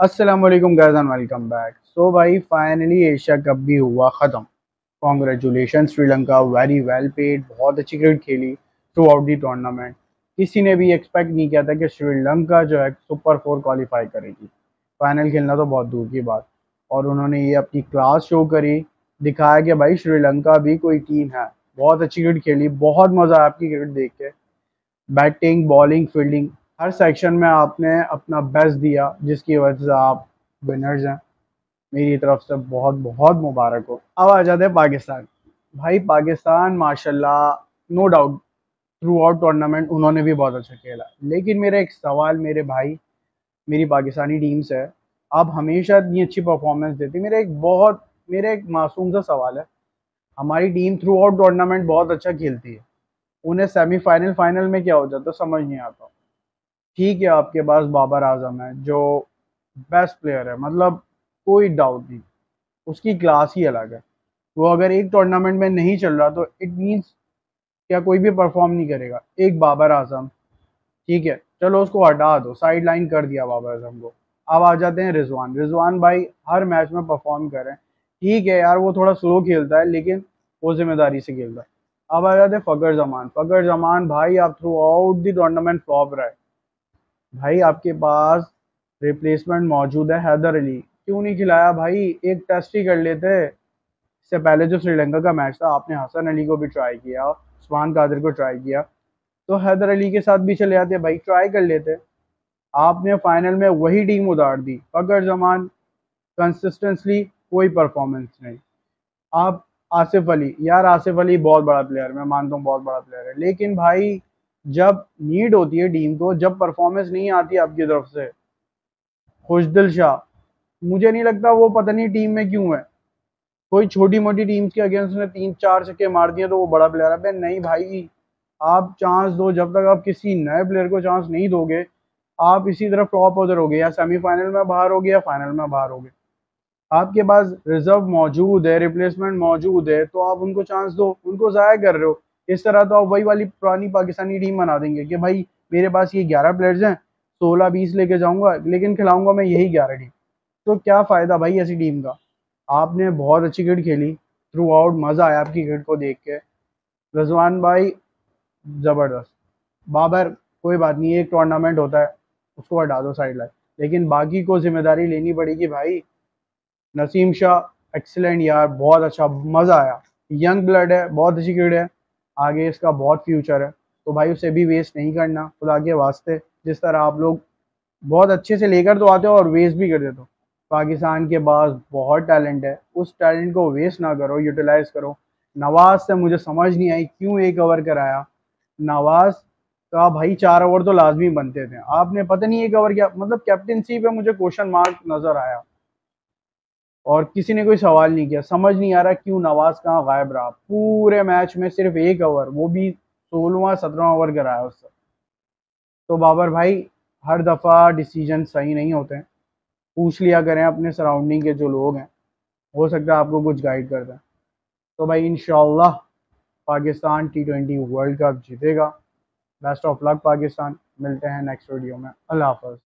अस्सलाम वालेकुम guys and welcome back so भाई फाइनली एशिया कप भी हुआ ख़त्म। Congratulation Sri Lanka very well paid बहुत अच्छी क्रिकेट खेली थ्रू आउट दी टूर्नामेंट किसी ने भी एक्सपेक्ट नहीं किया था कि श्रीलंका जो है सुपर फोर क्वालिफाई करेगी। फाइनल खेलना तो बहुत दूर की बात। और उन्होंने ये अपनी क्लास शो करी, दिखाया कि भाई श्रीलंका भी कोई टीम है। बहुत अच्छी क्रिकेट खेली, बहुत मज़ा आया आपकी क्रिकेट देख के। बैटिंग बॉलिंग फील्डिंग हर सेक्शन में आपने अपना बेस्ट दिया, जिसकी वजह से आप विनर्स हैं। मेरी तरफ़ से बहुत बहुत मुबारक हो। अब आ जाते हैं पाकिस्तान। भाई, पाकिस्तान, माशाल्लाह no doubt throughout tournament उन्होंने भी बहुत अच्छा खेला। लेकिन मेरा एक सवाल मेरे भाई, मेरी पाकिस्तानी टीम से आप हमेशा इतनी अच्छी परफॉर्मेंस देते मेरा एक बहुत, मेरा एक मासूम सा सवाल है। हमारी टीम थ्रू आउट टूर्नामेंट बहुत अच्छा खेलती है। उन्हें सेमीफाइनल फाइनल में क्या हो जाता समझ नहीं आता। ठीक है आपके पास बाबर आज़म है, जो बेस्ट प्लेयर है मतलब कोई डाउट नहीं। उसकी क्लास ही अलग है। वो अगर एक टूर्नामेंट में नहीं चल रहा तो इट मीन्स क्या कोई भी परफॉर्म नहीं करेगा। एक बाबर आज़म। ठीक है, चलो उसको हटा दो। साइड लाइन कर दिया बाबर आज़म को। अब आ जाते हैं रिजवान। रिजवान भाई हर मैच में परफॉर्म करें ठीक है यार, वो थोड़ा स्लो खेलता है, लेकिन वो ज़िम्मेदारी से खेलता है। अब आ जाते हैं फ़कर जमान। फ़कर जमान भाई, आप throughout the tournament flop रहे भाई, आपके पास रिप्लेसमेंट मौजूद है हैदर अली। क्यों नहीं खिलाया भाई? एक टेस्ट ही कर लेते। इससे पहले जो श्रीलंका का मैच था, आपने हसन अली को भी ट्राई किया, उस्मान कादिर को ट्राई किया। तो हैदर अली के साथ भी चले जाते भाई ट्राई कर लेते। आपने फाइनल में वही टीम उतार दी। फकर जमान कंसिस्टेंसली कोई परफॉर्मेंस नहीं। आप आसिफ अली, यार आसिफ अली बहुत बड़ा प्लेयर मैं मानता हूँ बहुत बड़ा प्लेयर है। लेकिन भाई जब नीड होती है टीम को, जब परफॉर्मेंस नहीं आती आपकी तरफ़ से, खुशदिल शाह, मुझे नहीं लगता वो पता नहीं टीम में क्यों है। कोई छोटी मोटी टीम्स के अगेंस्ट ने तीन चार छक्के मार दिए तो वो बड़ा प्लेयर है। नहीं भाई, आप चांस दो, जब तक आप किसी नए प्लेयर को चांस नहीं दोगे, आप इसी तरह टॉप उधर हो गए या सेमीफाइनल में बाहर हो गए या फाइनल में बाहर हो गए आपके पास रिज़र्व मौजूद है रिप्लेसमेंट मौजूद है तो आप उनको चांस दो, उनको ज़ाया कर रहे हो। इस तरह तो आप वही वाली पुरानी पाकिस्तानी टीम बना देंगे कि भाई मेरे पास ये ग्यारह प्लेयर्स हैं, सोलह, बीस लेके जाऊँगा, लेकिन खिलाऊँगा मैं यही ग्यारह टीम तो क्या फ़ायदा भाई ऐसी टीम का? आपने बहुत अच्छी क्रिकेट खेली थ्रू आउट मज़ा आया आपकी क्रिकेट को देख के। रजवान भाई, ज़बरदस्त। बाबर, कोई बात नहीं, एक टूर्नामेंट होता है, उसको हटा दो साइड लाइन लेकिन बाकी को ज़िम्मेदारी लेनी पड़ेगी भाई, नसीम शाह एक्सीलेंट यार, बहुत अच्छा मज़ा आया। यंग ब्लड है, बहुत अच्छी क्रिकेट है। आगे इसका बहुत फ्यूचर है। तो भाई उसे भी वेस्ट नहीं करना, खुदा के वास्ते। जिस तरह आप लोग बहुत अच्छे से लेकर तो आते हो और वेस्ट भी कर देते हो। पाकिस्तान के पास बहुत टैलेंट है। उस टैलेंट को वेस्ट ना करो यूटिलाइज करो। नवाज़ से मुझे समझ नहीं आई क्यों एक ओवर कराया। नवाज़ का भाई चार ओवर तो लाजमी बनते थे। आपने पता नहीं एक ओवर क्या मतलब कैप्टनसी पे मुझे क्वेश्चन मार्क नज़र आया। और किसी ने कोई सवाल नहीं किया। समझ नहीं आ रहा क्यों नवाज़ कहाँ गायब रहा। पूरे मैच में सिर्फ़ एक ओवर, वो भी सोलहवा, सत्रहवा ओवर कराया उससे। तो बाबर भाई, हर दफ़ा डिसीज़न सही नहीं होते हैं। पूछ लिया करें अपने सराउंडिंग के जो लोग हैं। हो सकता है आपको कुछ गाइड कर दें। तो भाई इन Pakistan T twenty World Cup जीतेगा। Best of luck Pakistan. मिलते हैं नेक्स्ट वीडियो में। अल्लाह हाफ़